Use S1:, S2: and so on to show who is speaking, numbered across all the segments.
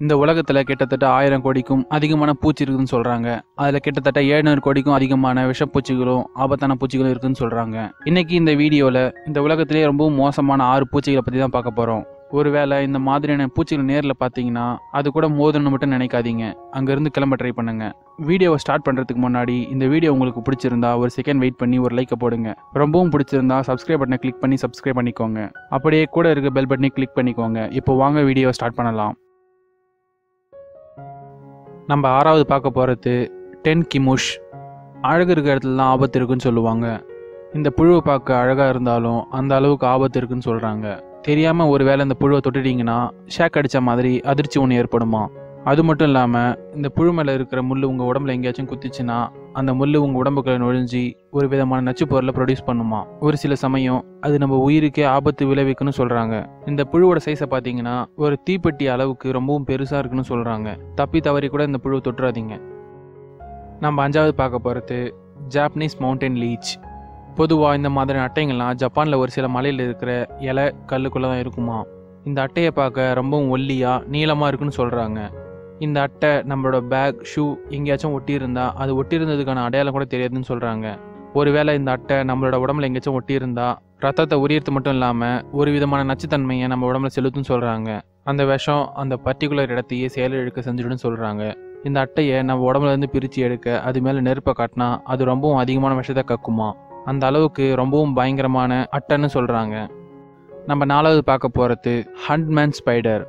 S1: இந்த உலகத்தில் கிட்டத்தட்ட ஆயிரம் கோடிக்கும் அதிகமான பூச்சி இருக்குதுன்னு சொல்கிறாங்க அதில் கிட்டத்தட்ட ஏழுநூறு கோடிக்கும் அதிகமான விஷப்பூச்சிகளும் ஆபத்தான பூச்சிகளும் இருக்குதுன்னு சொல்கிறாங்க இன்னைக்கு இந்த வீடியோவில் இந்த உலகத்திலேயே ரொம்பவும் மோசமான ஆறு பூச்சிகளை பற்றி தான் பார்க்க போகிறோம் ஒருவேளை இந்த மாதிரியான பூச்சிகள் நேரில் பார்த்தீங்கன்னா அது கூட மோதணும்னு மட்டும் நினைக்காதீங்க. அங்கேருந்து கிளம்ப ட்ரை பண்ணுங்க. வீடியோவை ஸ்டார்ட் பண்ணுறதுக்கு முன்னாடி இந்த வீடியோ உங்களுக்கு பிடிச்சிருந்தா ஒரு செகண்ட் வெயிட் பண்ணி ஒரு லைக்கை போடுங்க. ரொம்பவும் பிடிச்சிருந்தா சப்ஸ்கிரைப் பட்டனை கிளிக் பண்ணி சப்ஸ்கிரைப் பண்ணிக்கோங்க. அப்படியே கூட இருக்க பெல் பட்டனை கிளிக் பண்ணிக்கோங்க. இப்போ வாங்க வீடியோவை ஸ்டார்ட் பண்ணலாம். நம்ம ஆறாவது பார்க்க போகிறது டென் கிமுஷ். அழகு இருக்கிற இடத்துல தான் ஆபத்து இருக்குன்னு சொல்லுவாங்க. இந்த புழுவை பார்க்க அழகாக இருந்தாலும் அந்த அளவுக்கு ஆபத்து இருக்குன்னு சொல்கிறாங்க தெரியாமல் ஒரு வேளை இந்த புழுவை தொட்டுட்டிங்கன்னா ஷேக் அடித்த மாதிரி அதிர்ச்சி ஒன்று ஏற்படுமா? அது மட்டும் இல்லாமல் இந்த புழு மேலே இருக்கிற முள் உங்கள் உடம்புல எங்கேயாச்சும் குத்திச்சுன்னா அந்த முள் உங்கள் உடம்புக்குள்ள நுழைஞ்சி ஒரு விதமான நச்சு பொருளை ப்ரொடியூஸ் பண்ணுமா? ஒரு சில சமயம் அது நம்ம உயிருக்கே ஆபத்து விளைவிக்குன்னு சொல்கிறாங்க இந்த புழுவோட சைஸை பார்த்தீங்கன்னா ஒரு தீப்பெட்டி அளவுக்கு ரொம்பவும் பெருசாக இருக்குன்னு சொல்கிறாங்க தப்பி தவறி கூட இந்த புழுவை தொட்டுறாதீங்க. நம்ம அஞ்சாவது பார்க்க போகிறது ஜாப்பனீஸ் மவுண்டன் லீச் பொதுவாக இந்த மாதிரி அட்டைங்கள்லாம் ஜப்பானில் ஒரு சில மலையில் இருக்கிற இலை கல்லுக்குள்ளே தான் இருக்குமா? இந்த அட்டையை பார்க்க ரொம்பவும் ஒல்லியாக நீளமாக இருக்குன்னு சொல்கிறாங்க இந்த அட்டை நம்மளோட பேக் ஷூ எங்கேயாச்சும் ஒட்டியிருந்தா அது ஒட்டியிருந்ததுக்கான அடையாளம் கூட தெரியாதுன்னு சொல்கிறாங்க ஒருவேளை இந்த அட்டை நம்மளோட உடம்புல எங்கேயாச்சும் ஒட்டியிருந்தா ரத்தத்தை உரியறது மட்டும் இல்லாமல் ஒரு விதமான நச்சுத்தன்மையை நம்ம உடம்புல செலுத்துன்னு சொல்கிறாங்க அந்த விஷம் அந்த பர்டிகுலர் இடத்தையே செயலிழக்க செஞ்சுடுன்னு சொல்கிறாங்க இந்த அட்டையை நம்ம உடம்புலேருந்து பிரித்து எடுக்க அது மேலே நெருப்பை காட்டினா அது ரொம்பவும் அதிகமான விஷத்தை கக்குமா? அந்த அளவுக்கு ரொம்பவும் பயங்கரமான அட்டைன்னு சொல்கிறாங்க நம்ம நாலாவது பார்க்க போகிறது ஹண்ட்மேன் ஸ்பைடர்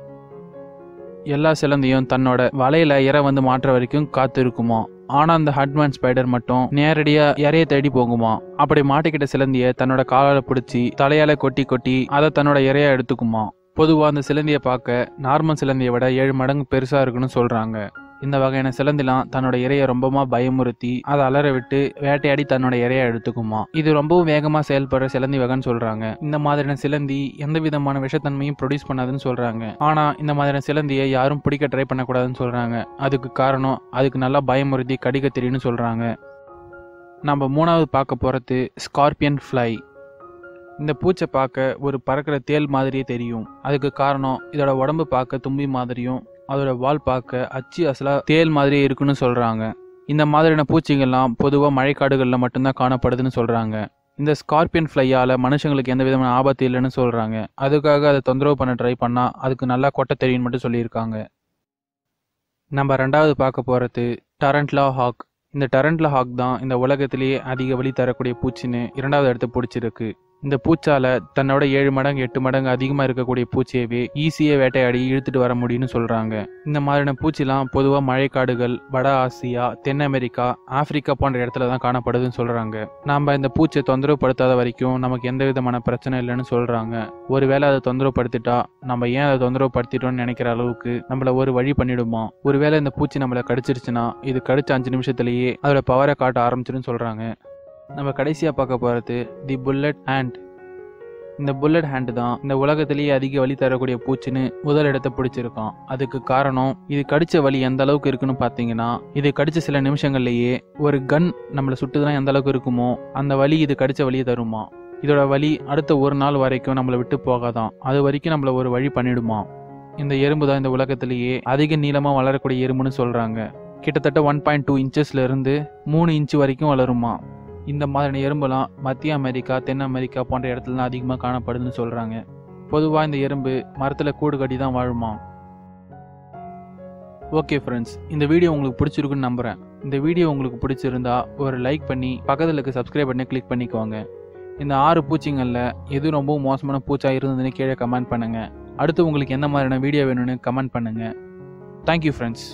S1: எல்லா சிலந்தையும் தன்னோட வலையில இறை வந்து மாற்ற வரைக்கும் காத்து இருக்குமா ஆனா அந்த ஹட்மேன் ஸ்பைடர் மட்டும் நேரடியா இறைய தேடி போகுமா? அப்படி மாட்டிக்கிட்ட சிலந்திய தன்னோட காலால பிடிச்சி தலையால கொட்டி கொட்டி அதை தன்னோட இறையா எடுத்துக்குமா? பொதுவாக அந்த சிலந்தியை பார்க்க நார்மல் சிலந்தியை விட ஏழு மடங்கு பெருசா இருக்குன்னு சொல்றாங்க. இந்த வகையான சிலந்திலாம் தன்னோட இறையை ரொம்பமா பயமுறுத்தி அதை அலற விட்டு வேட்டையாடி தன்னோட இறையை எடுத்துக்குமா. இது ரொம்பவும் வேகமா செயல்படுற சிலந்தி வகைன்னு சொல்றாங்க. இந்த மாதிரியான சிலந்தி எந்த விதமான விஷத்தன்மையும் ப்ரொடியூஸ் பண்ணாதுன்னு சொல்றாங்க. ஆனா இந்த மாதிரியான சிலந்தியை யாரும் பிடிக்க ட்ரை பண்ணக்கூடாதுன்னு சொல்றாங்க. அதுக்கு காரணம் அதுக்கு நல்லா பயமுறுத்தி கடிக்க தெரியும்னு சொல்றாங்க. நம்ம மூணாவது பார்க்க போறது ஸ்கார்பியன் ஃப்ளை இந்த பூச்சை பார்க்க ஒரு பறக்கிற தேல் மாதிரியே தெரியும். அதுக்கு காரணம் இதோட உடம்பு பார்க்க தும்பி மாதிரியும் அதோட வால் பார்க்க அச்சு அசலா தேல் மாதிரியே இருக்குன்னு சொல்றாங்க. இந்த மாதிரியான பூச்சிகள்லாம் பொதுவாக மழைக்காடுகளில் மட்டும்தான் காணப்படுதுன்னு சொல்கிறாங்க இந்த ஸ்கார்பியன் ஃப்ளையால் மனுஷங்களுக்கு எந்த விதமான ஆபத்து இல்லைன்னு சொல்கிறாங்க அதுக்காக அதை தொந்தரவு பண்ண ட்ரை பண்ணால் அதுக்கு நல்லா கொட்ட தெரியும் மட்டும் சொல்லியிருக்காங்க. நம்ம ரெண்டாவது பார்க்க போகிறது டரண்ட்லா ஹாக். இந்த டரண்ட்லா ஹாக் தான் இந்த உலகத்திலேயே அதிக வழி தரக்கூடிய பூச்சின்னு இரண்டாவது இடத்த பிடிச்சிருக்கு. இந்த பூச்சால தன்னோட ஏழு மடங்கு எட்டு மடங்கு அதிகமாக இருக்கக்கூடிய பூச்சியவே ஈஸியாக வேட்டையாடி இழுத்துட்டு வர முடியும்னு சொல்கிறாங்க இந்த மாதிரியான பூச்சிலாம் பொதுவாக மழைக்காடுகள் வட ஆசியா தென் அமெரிக்கா ஆப்பிரிக்கா போன்ற இடத்துல தான் காணப்படுதுன்னு சொல்கிறாங்க நாம் இந்த பூச்சியை தொந்தரவுப்படுத்தாத வரைக்கும் நமக்கு எந்த விதமான பிரச்சனை இல்லைன்னு சொல்கிறாங்க ஒருவேளை அதை தொந்தரவுப்படுத்திட்டா நம்ம ஏன் அதை தொந்தரவு படுத்திட்டோம்னு நினைக்கிற அளவுக்கு நம்மள ஒரு வழி பண்ணிடுமா? ஒருவேளை இந்த பூச்சி நம்மளை கடிச்சிருச்சுன்னா இது கடிச்ச அஞ்சு நிமிஷத்துலேயே அதோட பவரை காட்ட ஆரம்பிச்சிடும் சொல்கிறாங்க நம்ம கடைசியாக பார்க்க போகிறது தி புல்லட் ஹேண்ட் இந்த புல்லட் ஹேண்ட் தான் இந்த உலகத்திலேயே அதிக வலி தரக்கூடிய பூச்சின்னு முதல் இடத்தை பிடிச்சிருக்கான். அதுக்கு காரணம் இது கடிச்ச வலி எந்த அளவுக்கு இருக்குன்னு பார்த்தீங்கன்னா இது கடிச்ச சில நிமிஷங்கள்லேயே ஒரு கன் நம்மளை சுட்டுதுன்னா எந்த அளவுக்கு இருக்குமோ அந்த வலி இது கடிச்ச வலியை தருமா. இதோட வலி அடுத்த ஒரு நாள் வரைக்கும் நம்மளை விட்டு போகாதான். அது வரைக்கும் நம்மளை ஒரு வழி பண்ணிடுமா. இந்த எறும்பு தான் இந்த உலகத்திலேயே அதிக நீளமாக வளரக்கூடிய எறும்புன்னு சொல்கிறாங்க கிட்டத்தட்ட ஒன் பாயிண்ட் டூ இன்ச்சஸ்ல இருந்து மூணு இன்ச்சு வரைக்கும் வளருமா. இந்த மாதிரியான எறும்புலாம் மத்திய அமெரிக்கா தென் அமெரிக்கா போன்ற இடத்துலலாம் அதிகமாக காணப்படுதுன்னு சொல்கிறாங்க பொதுவாக இந்த எறும்பு மரத்தில் கூடு கட்டி தான் வாழுமா ஓகே ஃப்ரெண்ட்ஸ் இந்த வீடியோ உங்களுக்கு பிடிச்சிருக்குன்னு நம்புகிறேன் இந்த வீடியோ உங்களுக்கு பிடிச்சிருந்தா ஒரு லைக் பண்ணி பக்கத்தில் இருக்க சப்ஸ்கிரைப் பண்ணி கிளிக் பண்ணிக்கோங்க. இந்த ஆறு பூச்சிங்களில் எது ரொம்ப மோசமான பூச்சா இருந்ததுன்னு கீழே கமெண்ட் பண்ணுங்கள் அடுத்து உங்களுக்கு எந்த மாதிரியான வீடியோ வேணும்னு கமெண்ட் பண்ணுங்கள் தேங்க்யூ ஃப்ரெண்ட்ஸ்